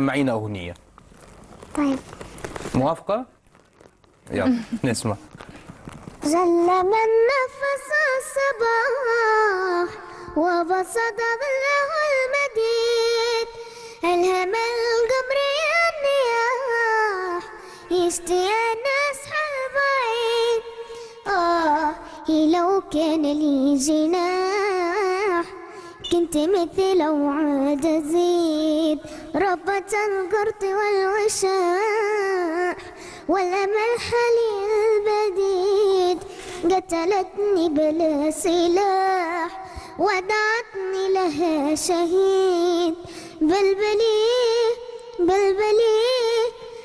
سمعينا أغنية طيب. موافقة؟ يلا نسمع. جل من نفس الصباح وبسط ظله المديد. ألهم القمر النياح يشتي الناس البعيد. آه لو كان لي جناح كنت مثل وعاد أزيد ربة القرط والوشاح والأمل حليل البديد قتلتني بلا سلاح ودعتني لها شهيد بلبلي بلبلي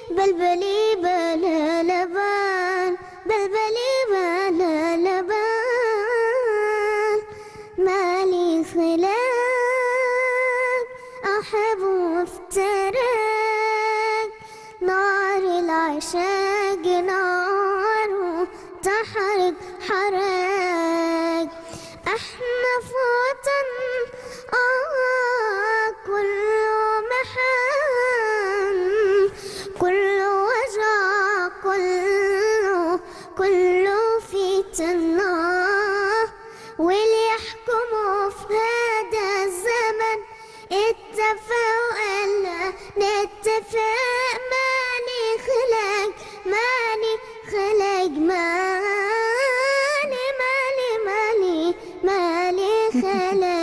بلبلي بلا لبان بلبلي بلا لبان مالي خلاف أحب وافتراك نار العشاق نار تحرق حراك إحنا في وطن آه كل محن. كل وجع كل كل فتنة. والي مالي مالي مالي مالي خلاص